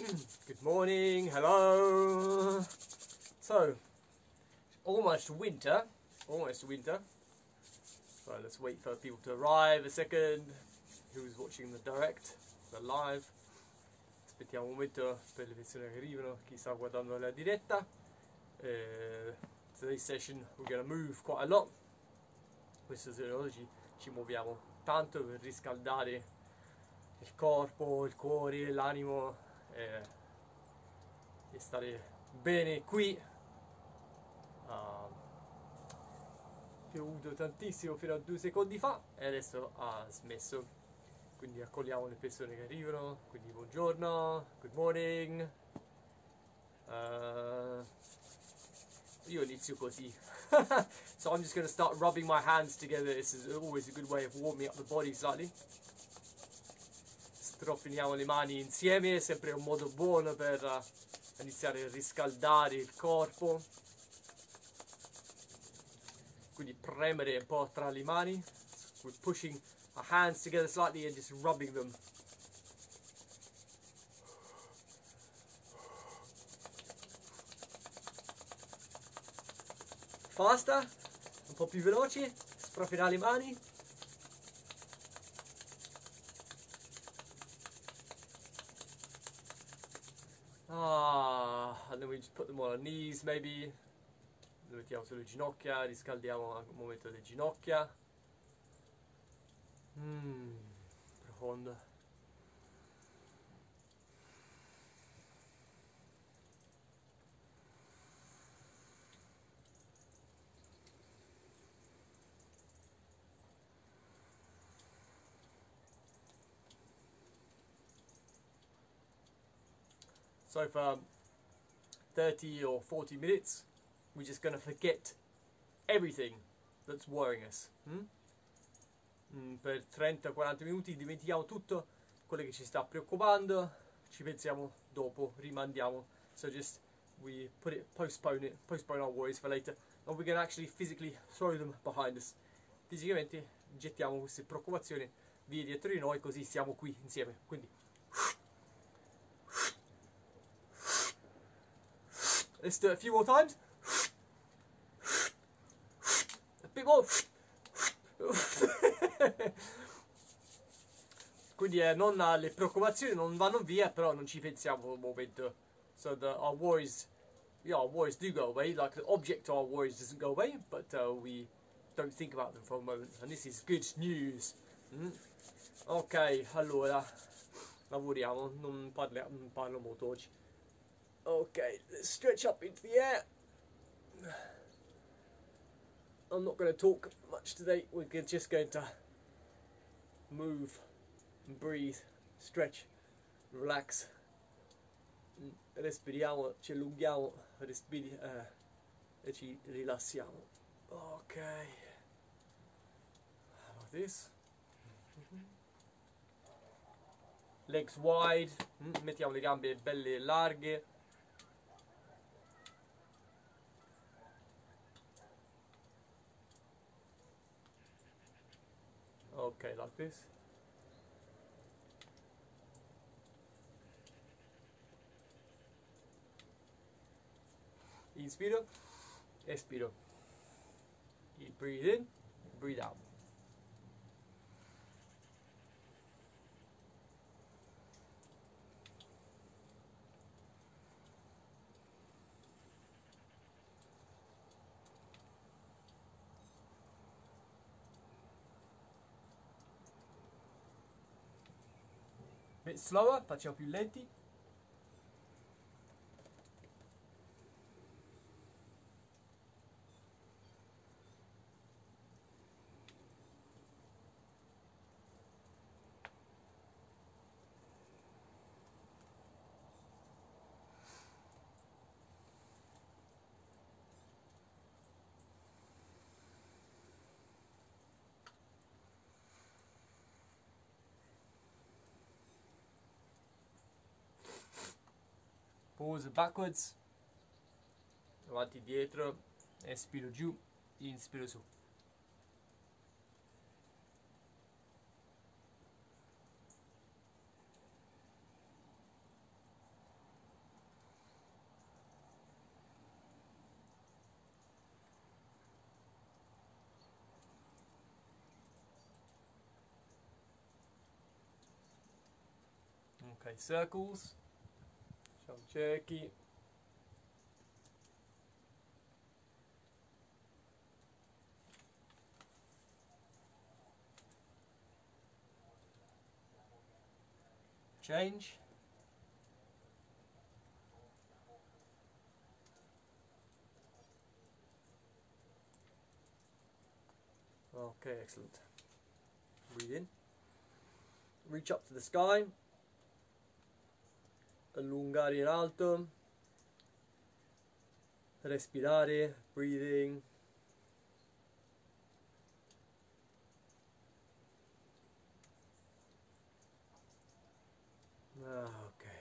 Good morning, hello. So, almost winter, almost winter. So let's wait for people to arrive a second. Who's watching the direct, the live? Aspettiamo un momento per le persone che arrivano, chi sta guardando la diretta. Uh, today's session we're going to move quite a lot. Questa sera oggi ci muoviamo tanto per riscaldare il corpo, il cuore, l'animo e, e stare bene qui. Uh, piovuto tantissimo fino a due secondi fa e adesso ha smesso. Quindi accogliamo le persone che arrivano, quindi buongiorno, good morning. Uh, io inizio così. so I'm just to start rubbing my hands together. This is always a good way of warming up the body slightly. Stroffiniamo le mani insieme, è sempre un modo buono per iniziare a riscaldare il corpo. Quindi premere un po' tra le mani. We're pushing our hands together slightly and just rubbing them. Faster, un po' più veloci, sprofiare le mani. Ah, and then we just put them on our knees maybe. Lo mettiamo sulle ginocchia, riscaldiamo un momento le ginocchia. Mmm, profondo. So for 30 or 40 minutes, we're just going to forget everything that's worrying us. hmm? Mm, per 30-40 minuti dimentichiamo tutto quello che ci sta preoccupando, ci pensiamo dopo, rimandiamo. So just we put it, postpone it, postpone our worries for later, and we can actually physically throw them behind us. Fisicamente gettiamo queste preoccupazioni via dietro di noi, così siamo qui insieme. Quindi Let's do it a few more times. A bit more. Quindi eh, non, eh, le preoccupazioni non vanno via, però non ci pensiamo un momento. So the, our worries, yeah, our worries do go away. Like the object of our worries doesn't go away, but uh, we don't think about them for a moment. And this is good news. Mm? Ok, allora, lavoriamo, non, parliamo, non parlo molto oggi. Okay, let's stretch up into the air. I'm not going to talk much today. We're just going to move and breathe, stretch, relax. Respiriamo, ci allunghiamo, respiri, eh, e ci rilassiamo. Ok. Like this. Legs wide, Mm, mettiamo le gambe belle larghe. Inspiro, expiro. You breathe in, breathe out. Slower, facciamo più lenti. pose backwards. Avanti e dietro. Espiro giù. Inspiro su. Okay, circles. Cerchi. Change. Okay, excellent. Breathe in. Reach up to the sky. Allungare in alto. Respirare, breathing. Ah, okay.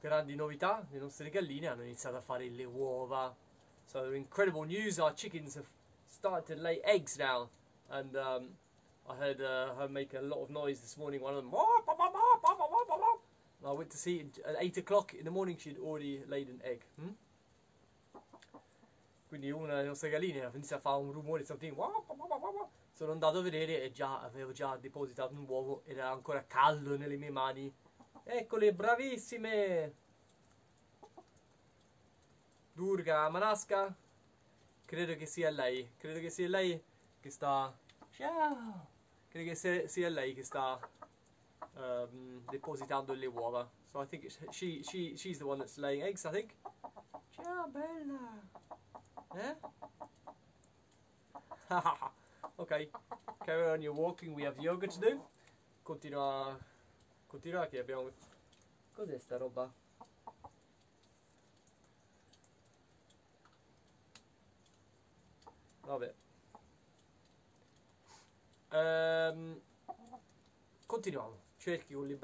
Grandi novità, le nostre galline hanno iniziato a fare le uova. So incredible news, our chickens have started to lay eggs now. And um, I heard uh, her make a lot of noise this morning, one of them. And I went to see at 8 o'clock in the morning she'd already laid an egg. Hmm? Quindi una delle nostre galline inizia a fare un rumore stamattina. Sono andato a vedere e già avevo già depositato un uovo ed era ancora caldo nelle mie mani Eccole, bravissime! Durga Manaska. Credo che sia lei. Credo che sia lei che sta... Ciao! Credo che sia, lei che sta um, depositando le uova. So I think she, she, she's the one that's laying eggs, I think. Ciao, bella! Eh? ok, carry on your walking, we have yoga to do. Continua Continua che abbiamo... Cos'è sta roba? Vabbè. Ehm, continuiamo. Cerchi con le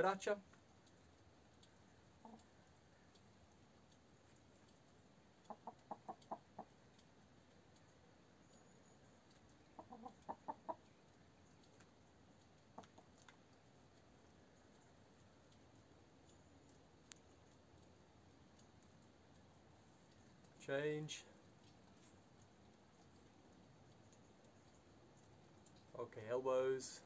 change. Okay, elbows.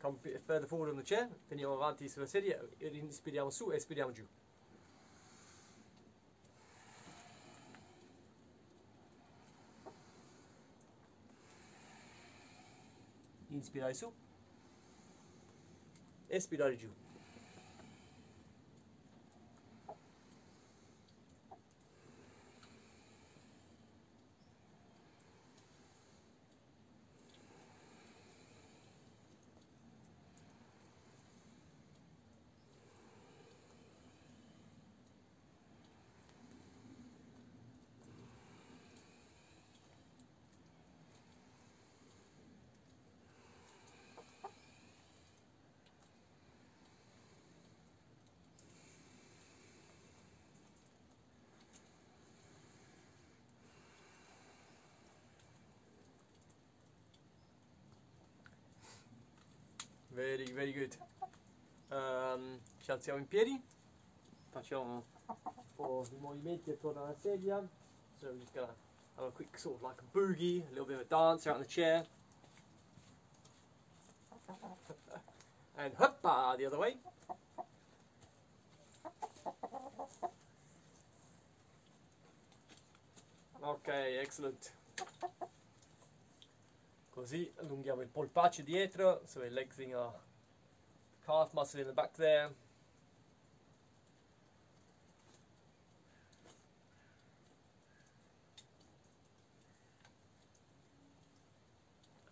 Come further forward on the chair, teniamo avanti sulla sedia, inspiriamo su e espiriamo giù. inspirar isso? Very, very good. Um, alziamo in piedi, facciamo movimenti attorno alla sedia. So I'm just gonna have a quick sort of like a boogie, a little bit of a dance around the chair. and hoppa the other way. Ok, excellent. Così allunghiamo il polpaccio dietro, so legs thing are calf muscle in the back there.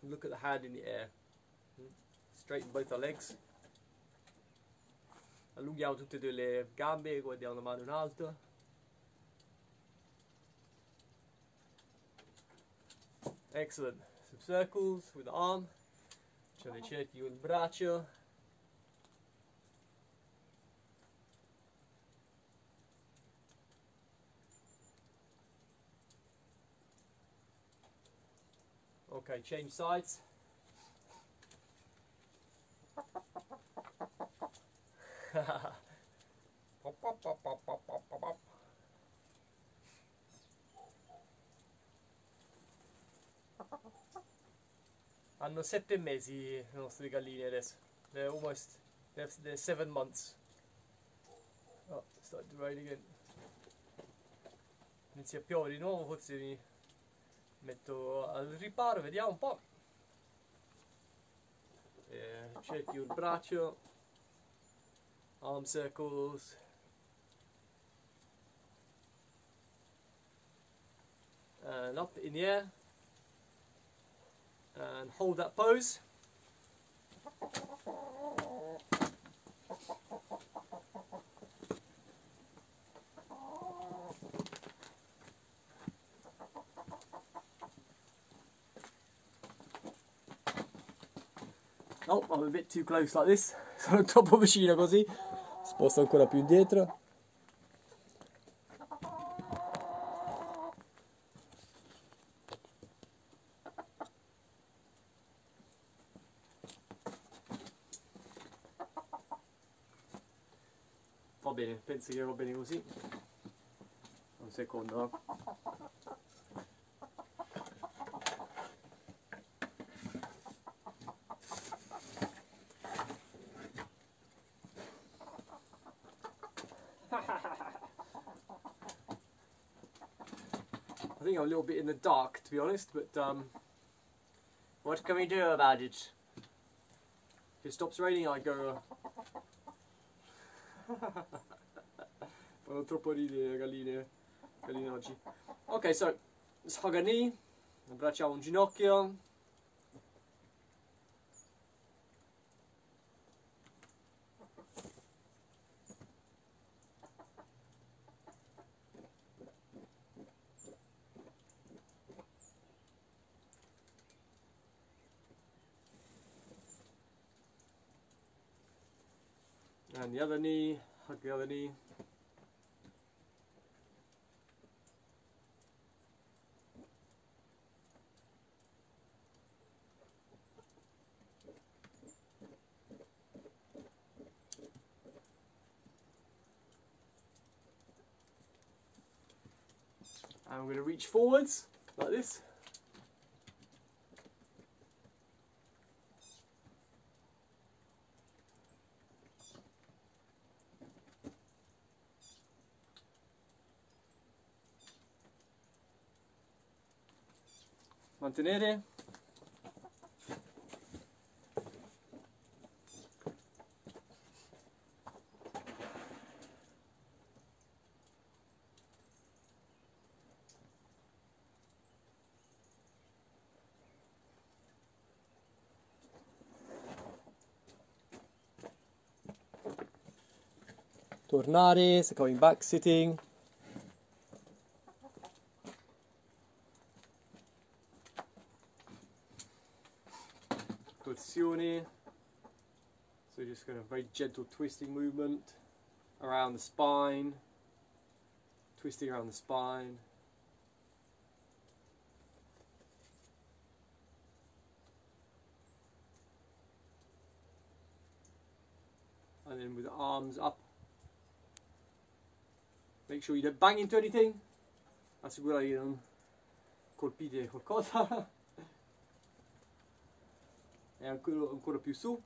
Look at the hand in the air. Straighten both our legs. Allunghiamo tutte e due le gambe, guardiamo la mano in alto. Excellent. Circles with the arm. Cioè le cerchi con il braccio. Okay, change sides. Hanno sette mesi le nostre galline adesso. They're almost, they're, they're seven months. Oh, starting to rain again. Inizia a piovere di nuovo, forse mi metto al riparo, vediamo un po'. Eh, cerchio il braccio, arm circles. And up in the air. And hold that pose. Oh, I'm a bit too close like this. Sono troppo vicino così. Sposto ancora più indietro. Bene, così. Un secondo. I think I'm a little bit in the dark, to be honest, but um, what can we do about it? If it stops raining, I go. Fanno troppo ridere le galline, galline oggi. Ok, so let's hug a knee, abbracciamo un ginocchio. And the other knee, hug the other knee. I'm going to reach forwards like this. Mantenere. Tornare, so coming back, sitting. Torsione. So just kind of very gentle twisting movement around the spine, twisting around the spine. And then with the arms up. Make sure you don't bang into anything. Assicuratevi che non colpite qualcosa. e ancora, ancora più su.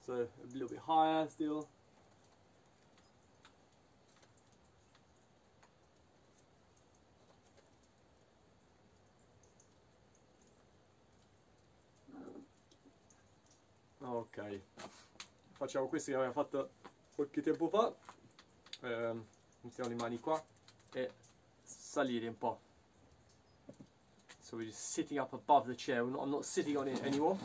So a little bit higher still. Ok. facciamo questo che abbiamo fatto qualche tempo fa ehm, mettiamo le mani qua e salire un po' so we're just sitting up above the chair. Not, I'm not sitting on it anymore.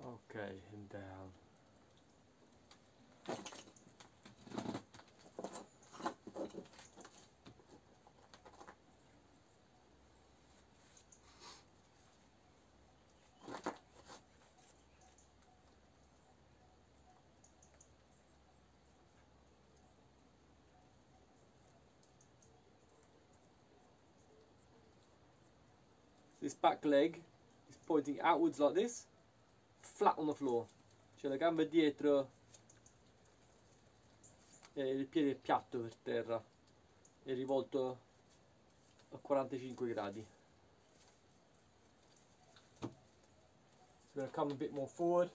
Okay and down back leg is pointing outwards like this, flat on the floor. Cioè la gamba dietro e il piede è piatto per terra, è rivolto a 45 gradi. So we're going to come a bit more forward.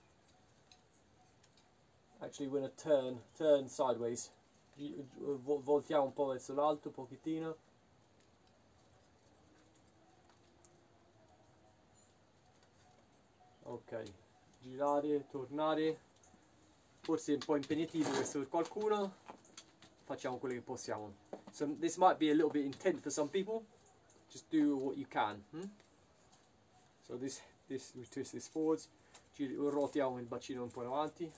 Actually we're going to turn, turn sideways. Voltiamo un po' verso l'alto, pochettino. Ok, girare, tornare. Forse è un po' impegnativo questo per qualcuno. Facciamo quello che possiamo. So this might be a little bit intense for some people. Just do what you can. hmm? So this, this, we twist this forwards. Giri- ruotiamo il bacino un po' in avanti.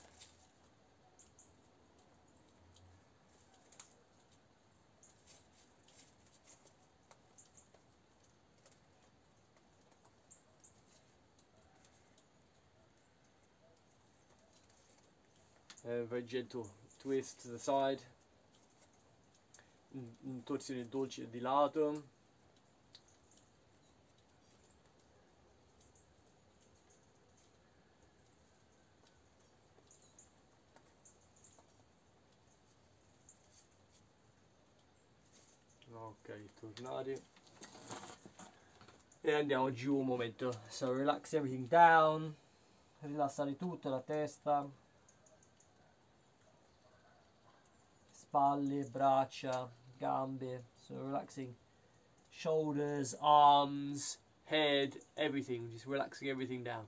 Uh, very gentle twist to the side. Un- torsione dolce di lato. Ok, tornare. E andiamo giù un momento. So relax everything down. Rilassare tutto, la testa. Spalle, braccia, gambe. So relaxing shoulders, arms, head, everything. Just relaxing everything down.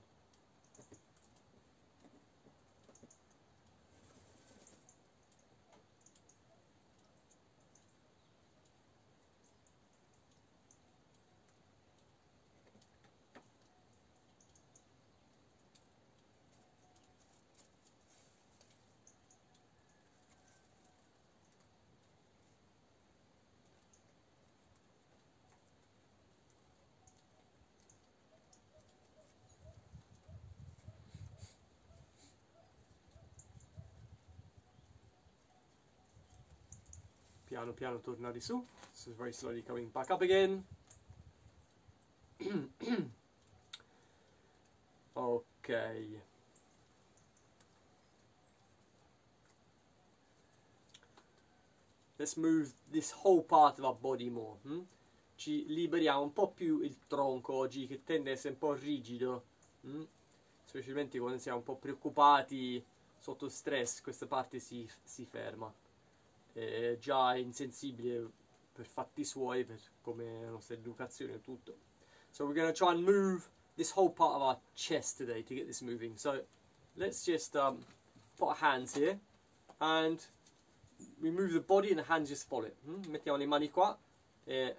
Piano piano tornare su. So very slowly coming back up again. ok. Let's move this whole part of our body more. hmm? Ci liberiamo un po' più il tronco oggi che tende a essere un po' rigido. hmm? Specialmente quando siamo un po' preoccupati, sotto stress, questa parte si, si ferma è già insensibile per fatti suoi, per come la nostra educazione e tutto. So we're to try and move this whole part of our chest today to get this moving. So let's just um, put our hands here and we move the body and the hands just follow it. mm? Mettiamo le mani qua e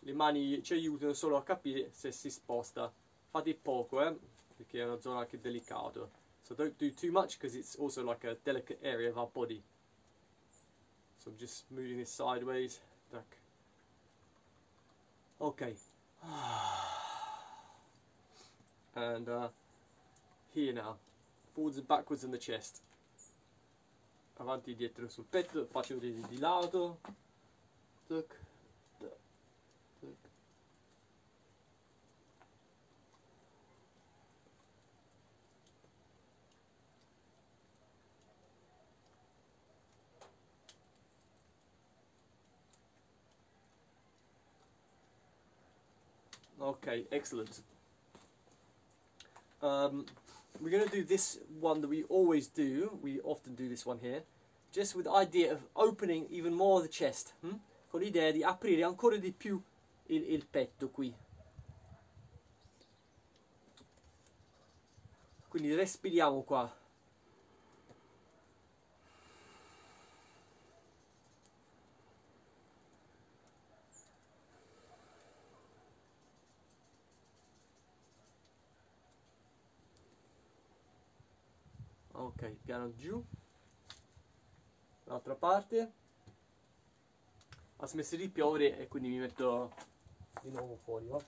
le mani ci aiutano solo a capire se si sposta. Fate poco, eh, perché è una zona che è delicato. So don't do too much because it's also like a delicate area of our body. So I'm just moving this sideways. Duck. Okay. And uh, here now. Forwards and backwards in the chest. Avanti dietro sul petto, faccio vedere di lato. Tuck. Tuck. Okay, excellent. Um, we're going to do this one that we always do. We often do this one here, just with the idea of opening even more the chest. Hmm? con l'idea di aprire ancora di più il, il petto qui. Quindi respiriamo qua. Ok piano giù. L'altra parte. Ha smesso di piovere e quindi mi metto di nuovo fuori va?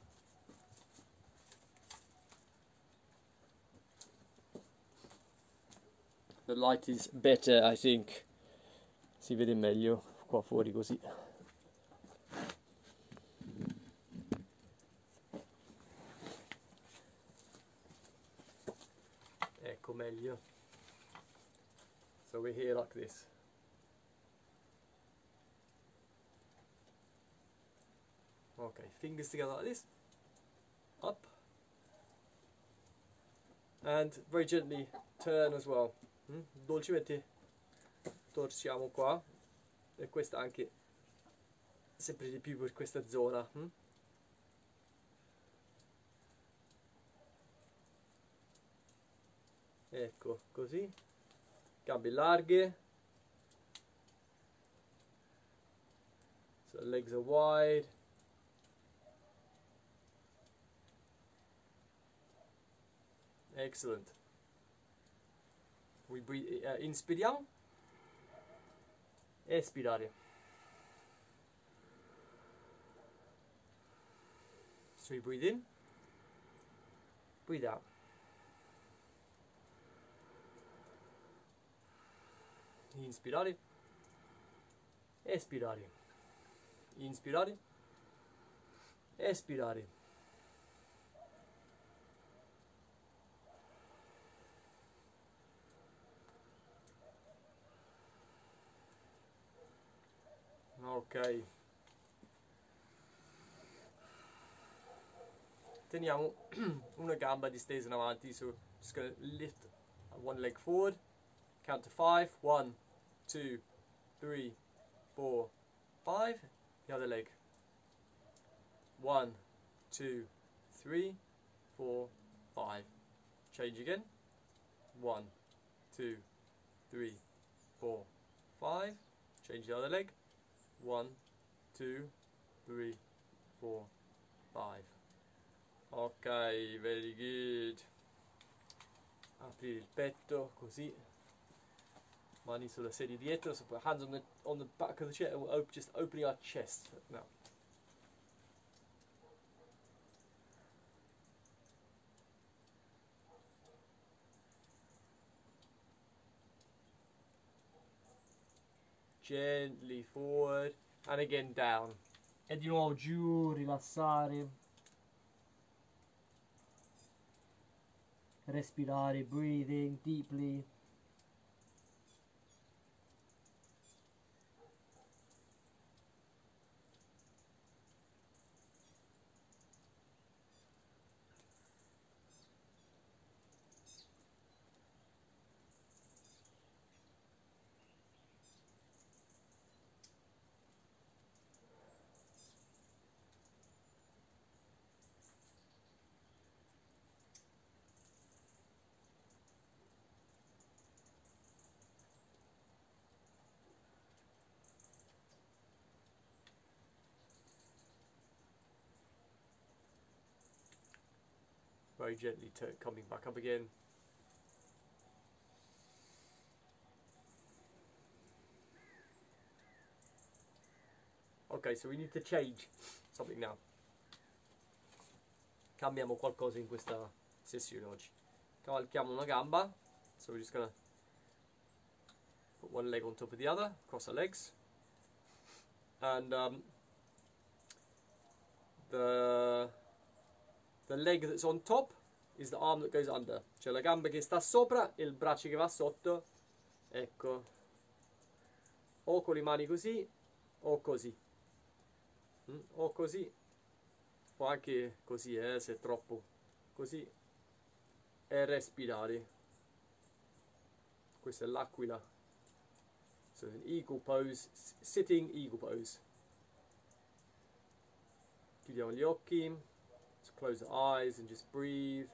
the light is better I think. Si vede meglio qua fuori così. Ecco meglio so we're here like this. Okay, fingers together like this. Up. And very gently turn as well. Mm? Dolcemente torciamo qua. E questa anche sempre di più per questa zona. Mm? Ecco, così gambe larghe so legs are wide. Excellent. We breathe uh, inspiriamo espirare so we breathe in. Breathe out inspirare, espirare, inspirare, espirare. Ok. Teniamo una gamba distesa in avanti, so just gonna lift one leg forward, count to five, one, two, three, four, five. The other leg. One, two, three, four, five. Change again. One, two, three, four, five. Change the other leg. One, two, three, four, five. Ok, very good. Aprire il petto così. Mani sulla sedia dietro, so put hands on the on the back of the chair and we'll op just opening our chest now. Gently forward and again down. E di nuovo giù, rilassare. Respirare, breathing deeply. Very gently coming back up again. Ok, so we need to change something now. Cambiamo qualcosa in questa sessione oggi. Cavalchiamo una gamba. So we're just gonna put one leg on top of the other, cross our legs. And um, the the leg that's on top is the arm that goes under. Cioè la gamba che sta sopra e il braccio che va sotto. Ecco. O con le mani così o così. Mm? O così. O anche così, eh, se è troppo. Così. E respirare. Questa è l'aquila. So an eagle pose, sitting eagle pose. Chiudiamo gli occhi. Close your eyes and just breathe.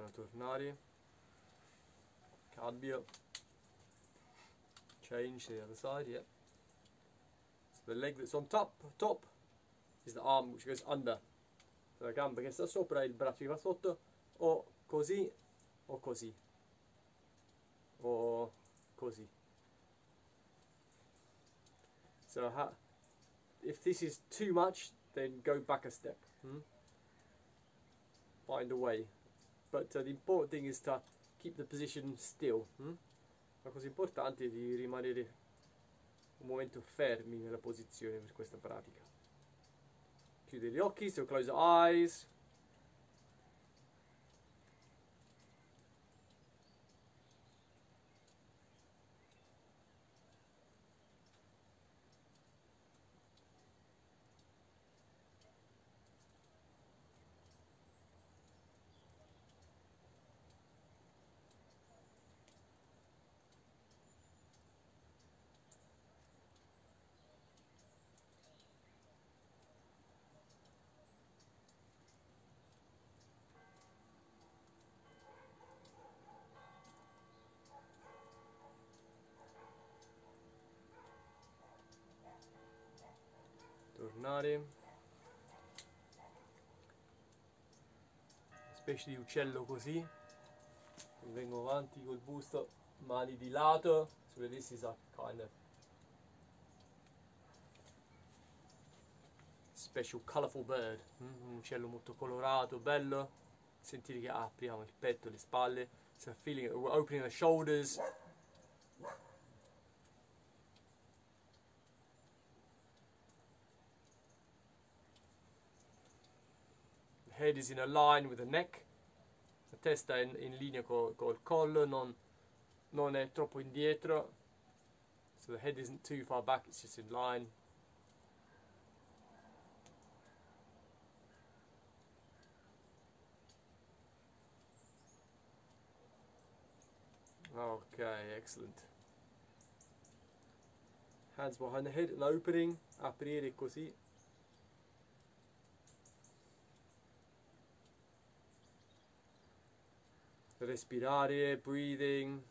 Piano tornare. Cambio. Change to the other side, yeah. So the leg that's on top, top, is the arm which goes under. So la gamba che sta sopra il braccio che va sotto, o così, o così. O così. So if this is too much, then go back a step. hmm? Find a way. But uh, the important thing is to keep the position still. hmm? La cosa importante è di rimanere un momento fermi nella posizione per questa pratica. Chiude gli occhi, so close the eyes. Tornare. Specie di uccello così. Vengo avanti col busto, mani di lato. So this is a kind of special colorful bird. mm, Un uccello molto colorato, bello. Sentire che apriamo il petto, le spalle. So feeling opening the shoulders. Head is in a line with the neck. La testa è in, in linea co- col collo, non, non è troppo indietro. So the head isn't too far back, it's just in line. Okay, excellent. Hands behind the head, l'opening, aprire così. Respirare, breathing.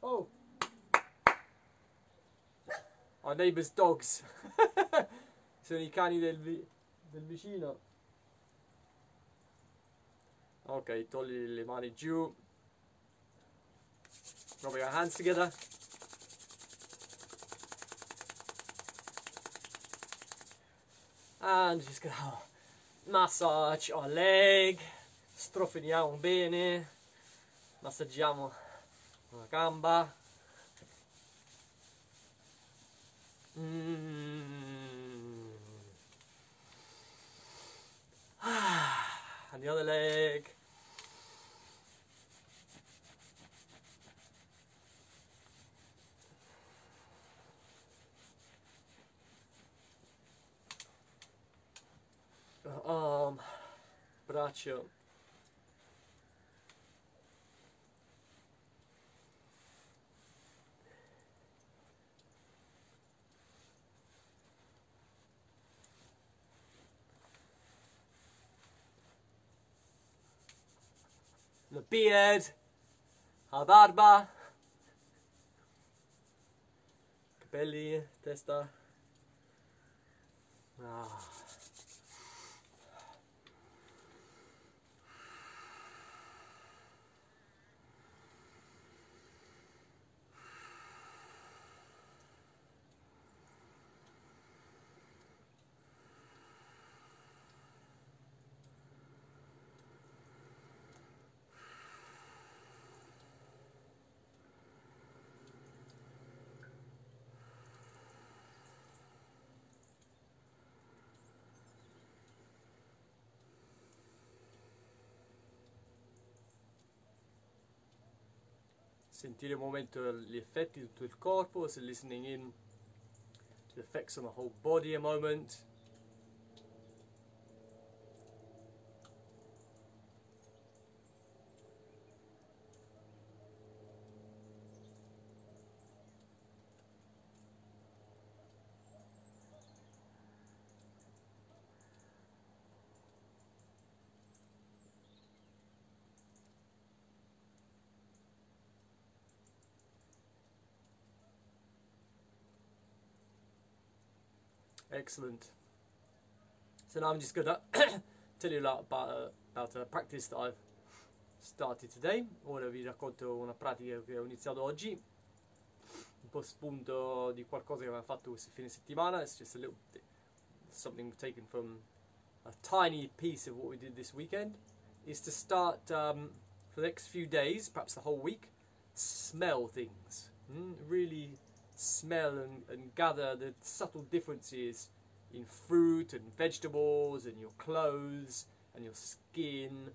Oh! Our neighbour's dogs. Sono i cani del, vi- del vicino. Ok, togli le mani giù. Rub your hands together. And just gonna massage our leg. Strofiniamo bene. Massaggiamo la gamba. Mm. Ah, and the other leg. Arm, braccio. the beard, la barba, capelli, testa. Ah. Sentire un momento eh, gli effetti di tutto il corpo, so listening in to the effects on the whole body a moment. Excellent. So now I'm just gonna tell you a lot about, uh, about a practice that I've started today. Ora vi racconto una pratica che ho iniziato oggi, un po' spunto di qualcosa che abbiamo fatto questo fine settimana. It's just a little something taken from a tiny piece of what we did this weekend. Is to start um, for the next few days, perhaps the whole week, smell things. Mm? Really smell and, and gather the subtle differences in fruit and vegetables and your clothes and your skin,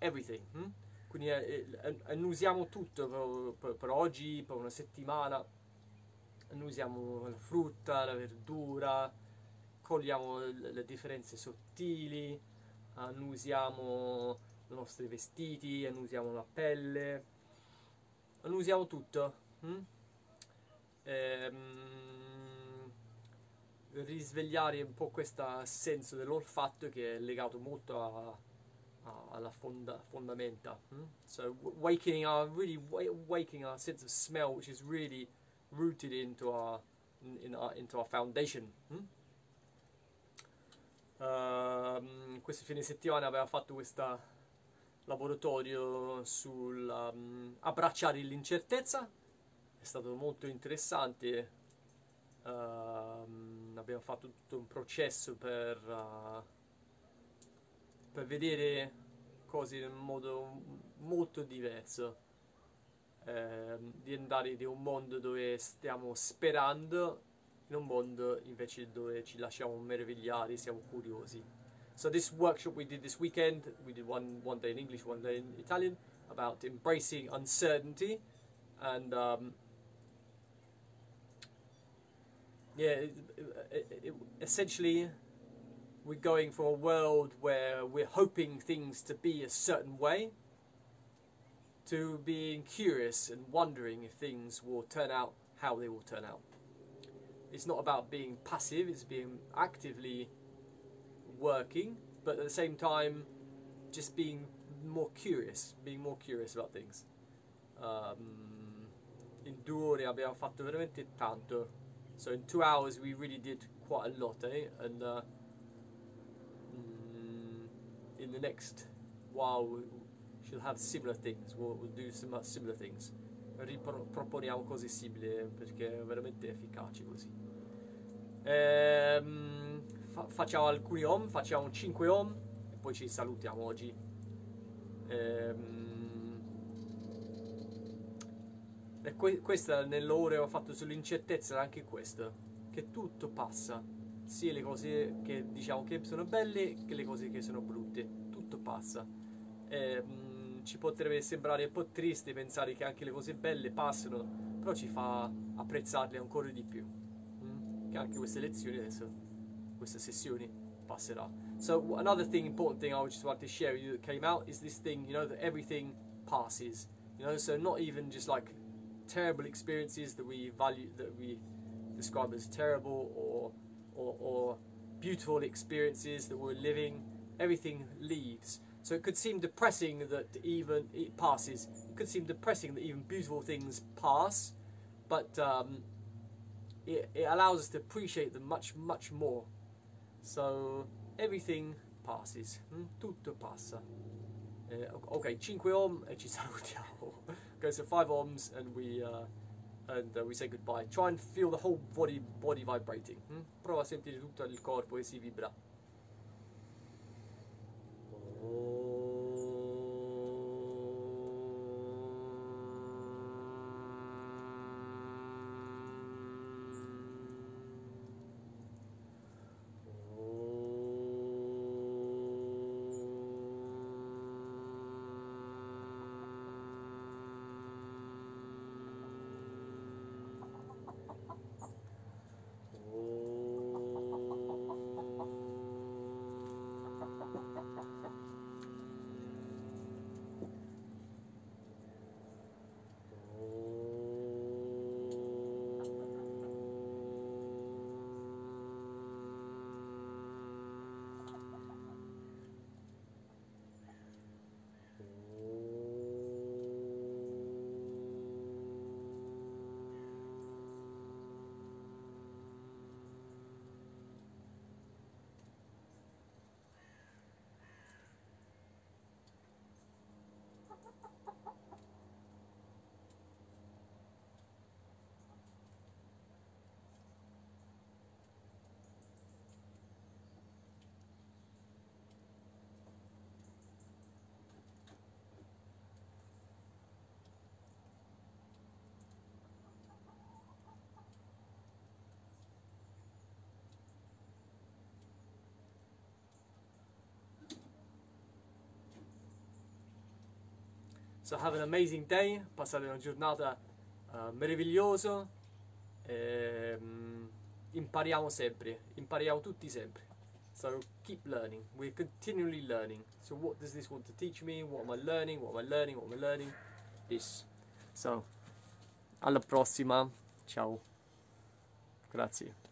everything. Hmm? Quindi eh, eh, annusiamo tutto per, per, oggi, per una settimana. Annusiamo la frutta, la verdura, cogliamo le, differenze sottili, annusiamo i nostri vestiti, annusiamo la pelle, annusiamo tutto. Hmm? Ehm, risvegliare un po' questo senso dell'olfatto che è legato molto a, a, alla fonda, fondamenta. Hmm? So waking our really waking our sense of smell, which is really rooted into our, in, our into our foundation. Hmm? Uh, questo fine settimana abbiamo fatto questo laboratorio sul um, abbracciare l'incertezza è stato molto interessante. Uh, abbiamo fatto tutto un processo per, uh, per vedere cose in un modo molto diverso. Uh, di andare in un mondo dove stiamo sperando in un mondo invece dove ci lasciamo meravigliare, siamo curiosi. So this workshop we did this weekend, we did one, one day in English, one day in Italian, about embracing uncertainty and um, yeah, it, it, it, essentially, we're going from a world where we're hoping things to be a certain way to being curious and wondering if things will turn out how they will turn out. It's not about being passive, it's being actively working, but at the same time, just being more curious, being more curious about things. Um, in due abbiamo fatto veramente tanto So in two hours we really did quite a lot, eh? And uh, mm, in the next while she'll have similar things. We'll, we'll do some similar things. Riproponiamo cose simili perché è veramente efficace così. Ehm, fa facciamo alcuni home, facciamo 5 home e poi ci salutiamo oggi. Ehm, E que- questa nell'ore ho fatto sull'incertezza anche questo, che tutto passa, sia le cose che diciamo che sono belle che le cose che sono brutte, tutto passa. E, mh, mm, ci potrebbe sembrare un po' triste pensare che anche le cose belle passano, però ci fa apprezzarle ancora di più. Mm? Che anche queste lezioni adesso, queste sessioni passerà. So another thing, important thing I would just like to share with you that came out is this thing, you know, that everything passes. You know, so not even just like terrible experiences that we value that we describe as terrible or, or, or beautiful experiences that we're living everything leaves. So it could seem depressing that even it passes. It could seem depressing that even beautiful things pass but um, it, it allows us to appreciate them much much more. So everything passes. Hmm? tutto passa. Eh, ok 5 ohm e ci salutiamo goes to five ohms, and we uh, and uh, we say goodbye. Try and feel the whole body body vibrating. Hmm? Prova a sentire tutto il corpo si vibra. Oh. So have an amazing day, passate una giornata uh, meravigliosa. Ehm, impariamo sempre, impariamo tutti sempre. So keep learning. We're continually learning. So what does this want to teach me? What am I learning? What am I learning? What am I learning? This. So alla prossima. Ciao. Grazie.